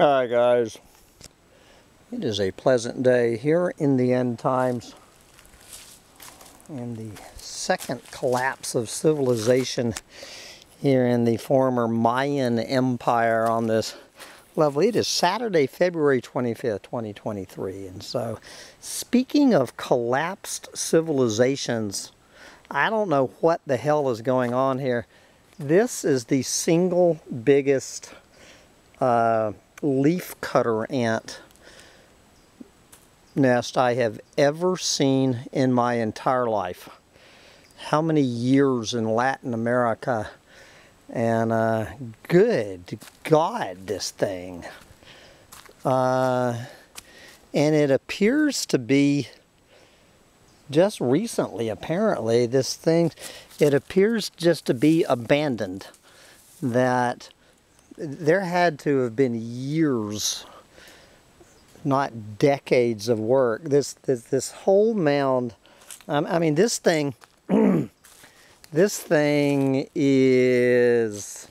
Hi guys. It is a pleasant day here in the end times and the second collapse of civilization here in the former Mayan Empire on this level. It is Saturday, February 25th, 2023. And so, speaking of collapsed civilizations, I don't know what the hell is going on here. This is the single biggest uh, leaf cutter ant nest I have ever seen in my entire life. How many years in Latin America and uh, good God this thing. Uh, and it appears to be just recently apparently this thing it appears just to be abandoned that there had to have been years, not decades of work. This this, this whole mound, um, I mean, this thing, this thing is,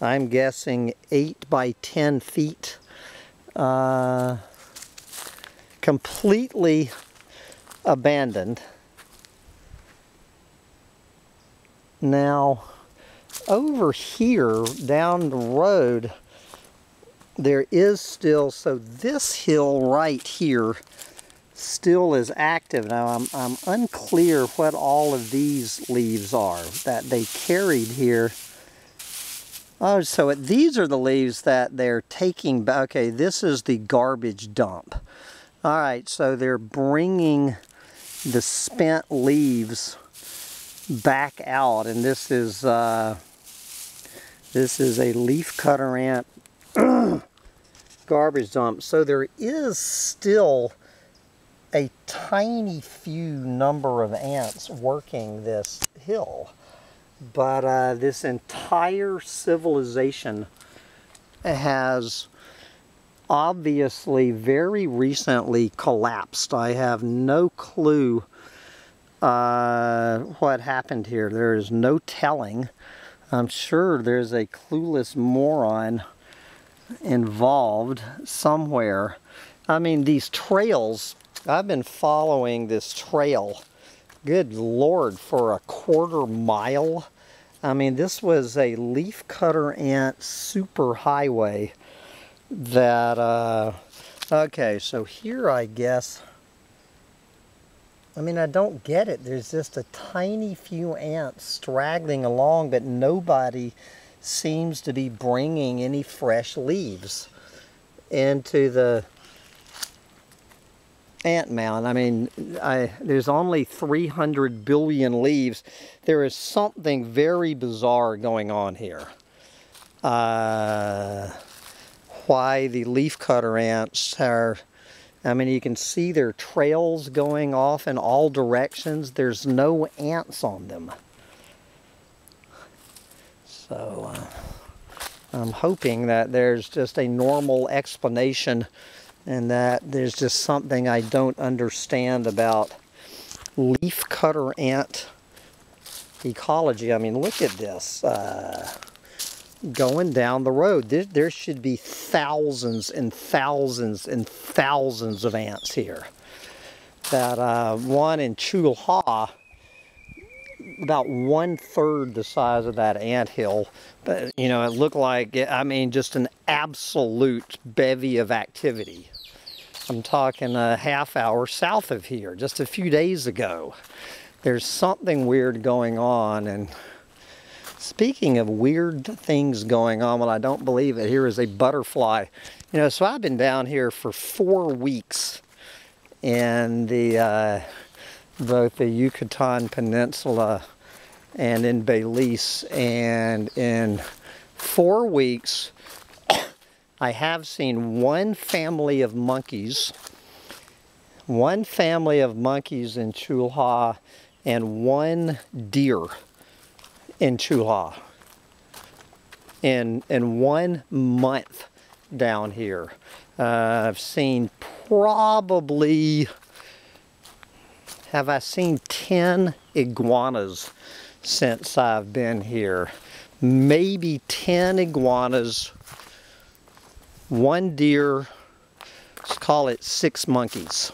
I'm guessing, eight by ten feet. Uh, completely abandoned. Now, over here down the road there is still so this hill right here still is active. Now I'm, I'm unclear what all of these leaves are that they carried here. Oh so it, these are the leaves that they're taking back okay this is the garbage dump. All right so they're bringing the spent leaves back out and this is uh, this is a leaf cutter ant garbage dump. So there is still a tiny few number of ants working this hill. But uh, this entire civilization has obviously very recently collapsed. I have no clue uh, what happened here. There is no telling. I'm sure there's a clueless moron involved somewhere. I mean, these trails, I've been following this trail, good lord, for a quarter mile. I mean, this was a leaf cutter ant super highway that, uh, okay, so here I guess, I mean, I don't get it. There's just a tiny few ants straggling along, but nobody seems to be bringing any fresh leaves into the ant mound. I mean, I, there's only 300 billion leaves. There is something very bizarre going on here. Uh, why the leafcutter ants are I mean, you can see their trails going off in all directions. There's no ants on them. So, uh, I'm hoping that there's just a normal explanation and that there's just something I don't understand about leaf cutter ant ecology. I mean, look at this. Uh, going down the road. There, there should be thousands and thousands and thousands of ants here. That uh, one in Chulha, about one third the size of that ant hill. But, you know, it looked like, I mean, just an absolute bevy of activity. I'm talking a half hour south of here, just a few days ago. There's something weird going on and Speaking of weird things going on, well, I don't believe it, here is a butterfly. You know, so I've been down here for four weeks in the, uh, both the Yucatan Peninsula and in Belize. And in four weeks, I have seen one family of monkeys, one family of monkeys in Chulha, and one deer in Chula in, in one month down here. Uh, I've seen probably, have I seen 10 iguanas since I've been here. Maybe 10 iguanas one deer, let's call it six monkeys.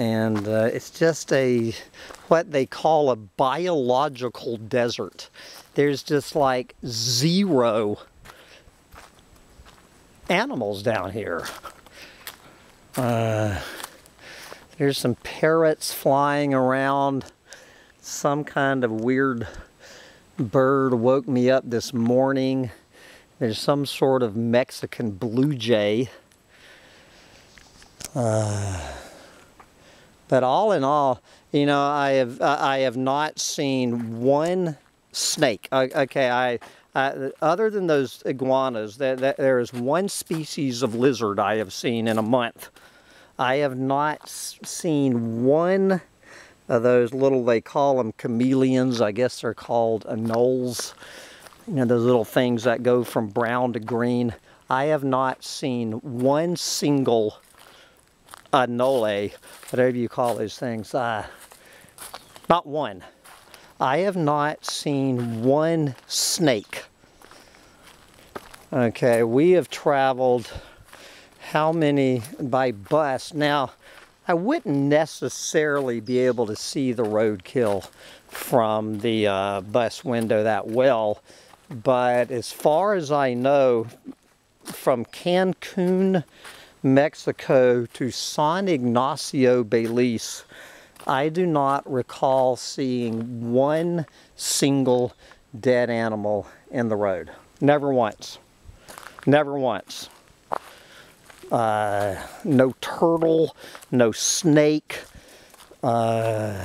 And uh, it's just a, what they call a biological desert. There's just like zero animals down here. Uh, there's some parrots flying around. Some kind of weird bird woke me up this morning. There's some sort of Mexican blue jay. Uh, but all in all, you know, I have I have not seen one snake. Okay, I uh, other than those iguanas, there, there is one species of lizard I have seen in a month. I have not seen one of those little, they call them chameleons, I guess they're called anoles. You know, those little things that go from brown to green. I have not seen one single anole, whatever you call those things, uh, not one. I have not seen one snake. Okay, we have traveled how many by bus. Now, I wouldn't necessarily be able to see the roadkill from the uh, bus window that well, but as far as I know, from Cancun, Mexico to San Ignacio Belize, I do not recall seeing one single dead animal in the road. Never once. Never once. Uh, no turtle, no snake. Uh,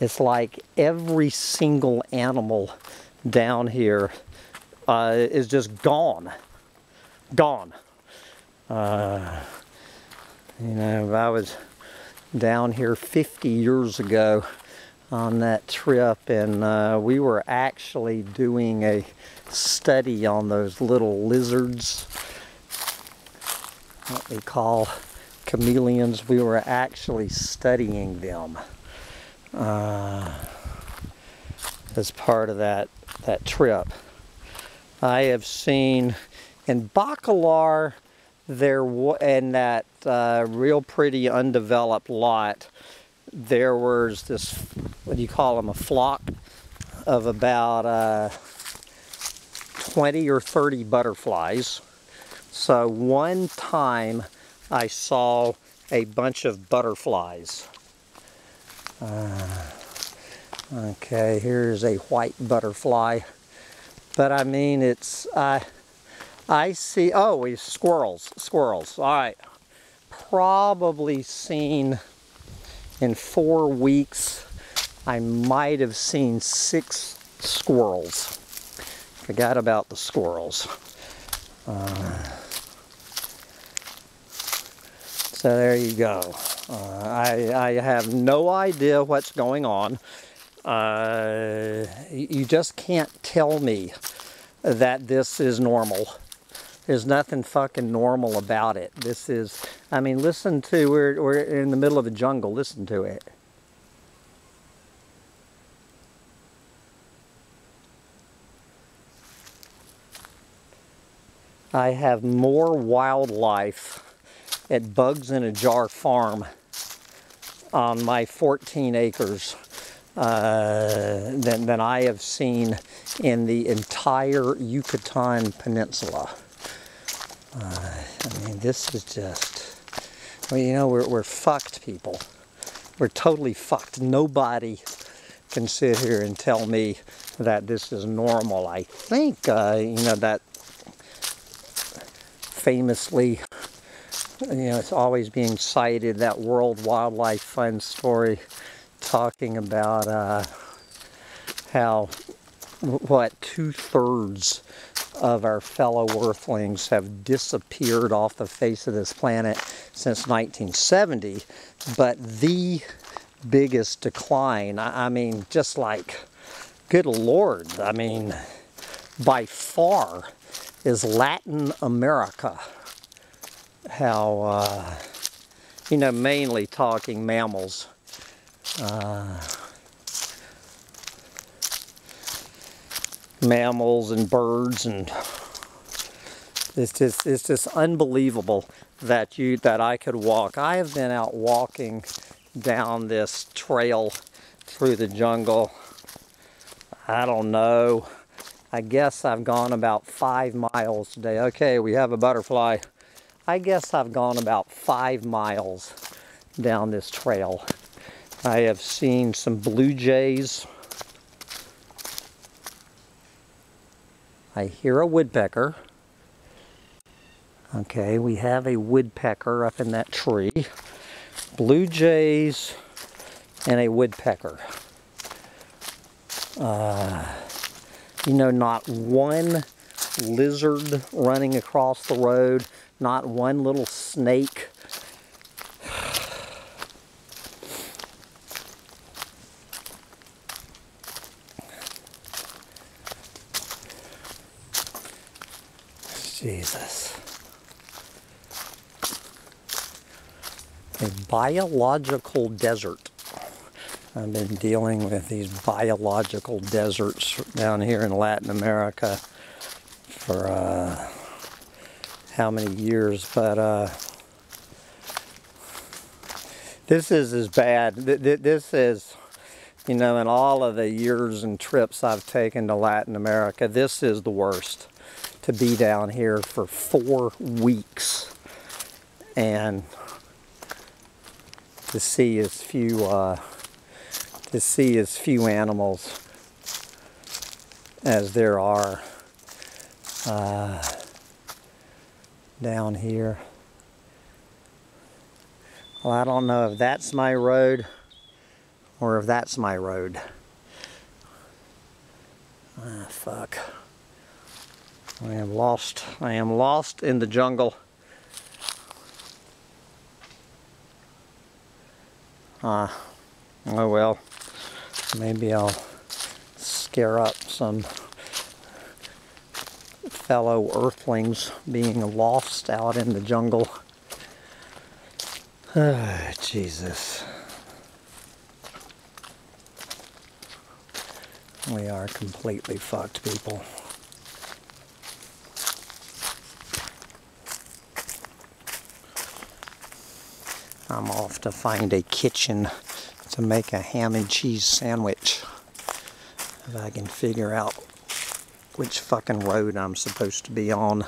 it's like every single animal down here uh, is just gone. Gone. Uh, you know, if I was down here 50 years ago on that trip and uh, we were actually doing a study on those little lizards what they call chameleons. We were actually studying them uh, as part of that that trip. I have seen in Bacalar there in that uh, real pretty undeveloped lot there was this what do you call them a flock of about uh, 20 or 30 butterflies. So one time I saw a bunch of butterflies. Uh, okay here's a white butterfly. But I mean it's uh, I see, oh, squirrels, squirrels. All right, probably seen in four weeks, I might have seen six squirrels. Forgot about the squirrels. Uh, so there you go. Uh, I, I have no idea what's going on. Uh, you just can't tell me that this is normal. There's nothing fucking normal about it. This is, I mean, listen to, we're, we're in the middle of a jungle. Listen to it. I have more wildlife at Bugs in a Jar farm on my 14 acres uh, than, than I have seen in the entire Yucatan Peninsula. Uh, I mean, this is just, well, you know, we're, we're fucked people. We're totally fucked. Nobody can sit here and tell me that this is normal. I think, uh, you know, that famously, you know, it's always being cited, that World Wildlife Fund story talking about uh, how, what, two-thirds of our fellow earthlings have disappeared off the face of this planet since 1970, but the biggest decline, I mean, just like, good Lord, I mean, by far is Latin America. How, uh, you know, mainly talking mammals. Uh, mammals and birds and It's just it's just unbelievable that you that I could walk. I have been out walking down this trail through the jungle. I don't know. I guess I've gone about five miles today. Okay, we have a butterfly. I guess I've gone about five miles down this trail. I have seen some blue jays. I hear a woodpecker. Okay, we have a woodpecker up in that tree. Blue jays and a woodpecker. Uh, you know, not one lizard running across the road, not one little snake. Jesus. A biological desert. I've been dealing with these biological deserts down here in Latin America for uh, how many years, but uh, this is as bad. This is, you know, in all of the years and trips I've taken to Latin America, this is the worst to be down here for four weeks and to see as few uh, to see as few animals as there are uh, down here. Well, I don't know if that's my road or if that's my road. Ah, fuck. I am lost. I am lost in the jungle. Ah, oh well. Maybe I'll scare up some fellow earthlings being lost out in the jungle. Ah, Jesus. We are completely fucked, people. I'm off to find a kitchen to make a ham and cheese sandwich. If I can figure out which fucking road I'm supposed to be on.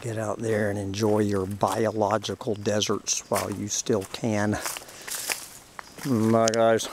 Get out there and enjoy your biological deserts while you still can. Bye guys.